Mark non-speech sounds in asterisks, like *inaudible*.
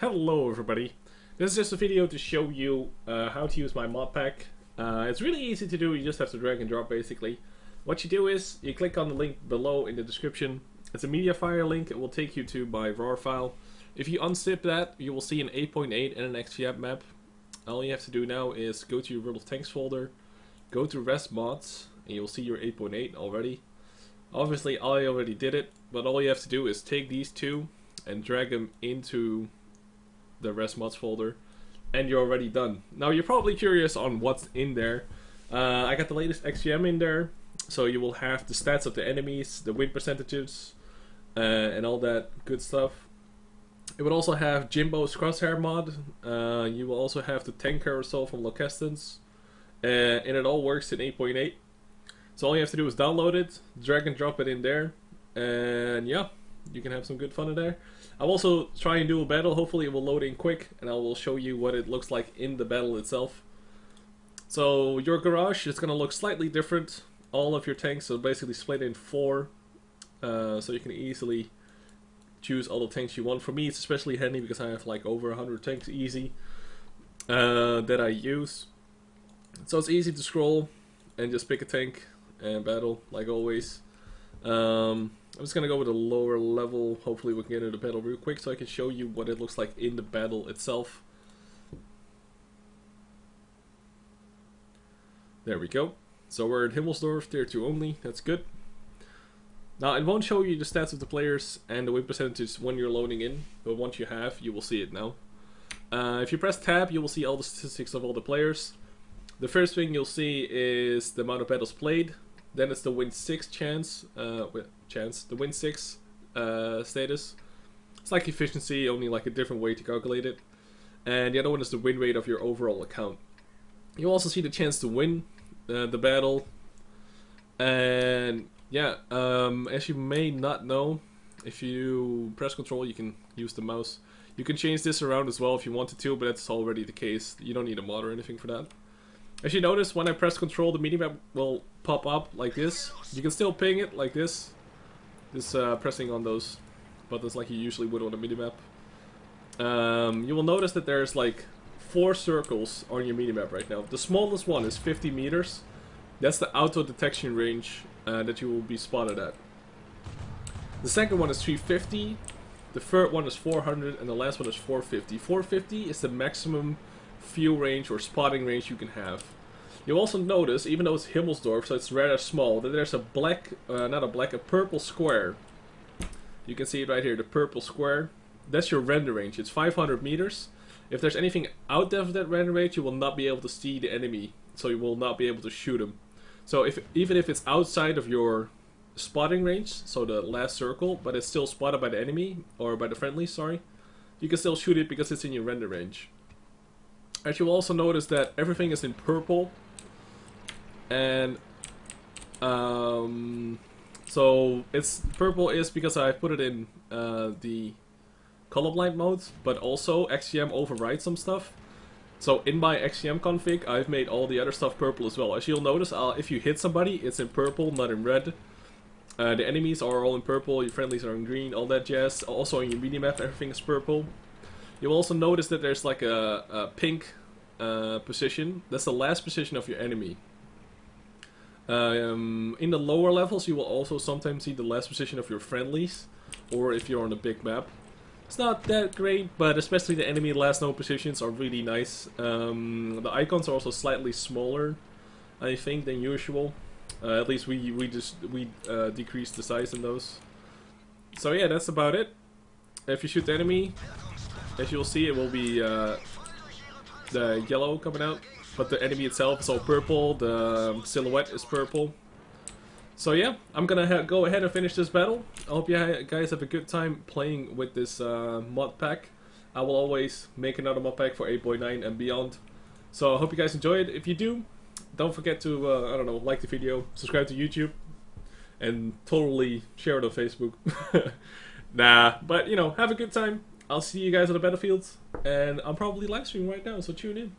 Hello everybody. This is just a video to show you uh, how to use my mod pack. Uh, it's really easy to do, you just have to drag and drop basically. What you do is, you click on the link below in the description. It's a Mediafire link, it will take you to my RAR file. If you unzip that, you will see an 8.8 and an XVM map. All you have to do now is go to your World of Tanks folder, go to res mods, and you'll see your 8.8 already. Obviously I already did it, but all you have to do is take these two and drag them into the res mods folder and you're already done. Now you're probably curious on what's in there. Uh, I got the latest XVM in there, so you will have the stats of the enemies, the win percentages, uh, and all that good stuff. It would also have Jimbo's Crosshair mod. Uh, you will also have the tank carousel from Locastans, uh, and it all works in 8.8. So all you have to do is download it, drag and drop it in there, and yeah, you can have some good fun in there. I'll also try and do a battle. Hopefully it will load in quick, and I will show you what it looks like in the battle itself. So your garage is going to look slightly different. All of your tanks are basically split in four, uh, so you can easily choose all the tanks you want. For me, it's especially handy because I have like over 100 tanks easy uh, that I use. So it's easy to scroll and just pick a tank and battle like always. Um, I'm just gonna go with a lower level. Hopefully we can get into the battle real quick so I can show you what it looks like in the battle itself. There we go. So we're in Himmelsdorf, tier 2 only, that's good. Now it won't show you the stats of the players and the win percentage when you're loading in, but once you have, you will see it now. Uh, if you press tab, you will see all the statistics of all the players. The first thing you'll see is the amount of battles played, then it's the win 6 chance, uh, chance, the win 6 uh, status. It's like efficiency, only like a different way to calculate it. And the other one is the win rate of your overall account. You also see the chance to win uh, the battle. And yeah, um, as you may not know, if you press control, you can use the mouse. You can change this around as well if you wanted to, but that's already the case. You don't need a mod or anything for that. As you notice, when I press control, the minimap will pop up like this. You can still ping it like this. Just uh, pressing on those buttons like you usually would on a minimap. Um, you will notice that there's like four circles on your minimap right now. The smallest one is 50 meters. That's the auto detection range uh, that you will be spotted at. The second one is 350. The third one is 400 and the last one is 450. 450 is the maximum view range or spotting range you can have. You'll also notice, even though it's Himmelsdorf, so it's rather small, that there's a black, uh, not a black, a purple square. You can see it right here, the purple square. That's your render range. It's 500 meters. If there's anything out there of that render range, you will not be able to see the enemy, so you will not be able to shoot him. So if even if it's outside of your spotting range, so the last circle, but it's still spotted by the enemy, or by the friendly, sorry, you can still shoot it because it's in your render range. As you'll also notice that everything is in purple, and um, so it's purple is because I put it in uh, the colorblind mode, but also XVM overrides some stuff. So in my XVM config, I've made all the other stuff purple as well. As you'll notice, uh, if you hit somebody, it's in purple, not in red. Uh, the enemies are all in purple, your friendlies are in green, all that jazz. Also in your minimap, everything is purple. You'll also notice that there's like a, a pink uh, position. That's the last position of your enemy. Um, in the lower levels, you will also sometimes see the last position of your friendlies, or if you're on a big map. It's not that great, but especially the enemy last known positions are really nice. Um, the icons are also slightly smaller, I think, than usual. Uh, at least we we just we uh, decreased the size in those. So yeah, that's about it. If you shoot the enemy, as you'll see, it will be uh, the yellow coming out but the enemy itself is all purple, the um, silhouette is purple. So yeah, I'm gonna go ahead and finish this battle. I hope you guys have a good time playing with this uh, mod pack. I will always make another mod pack for 8.9 and beyond. So I hope you guys enjoy it. If you do, don't forget to, uh, I don't know, like the video, subscribe to YouTube, and totally share it on Facebook. *laughs* nah, but you know, have a good time. I'll see you guys on the battlefields, and I'm probably live streaming right now, so tune in.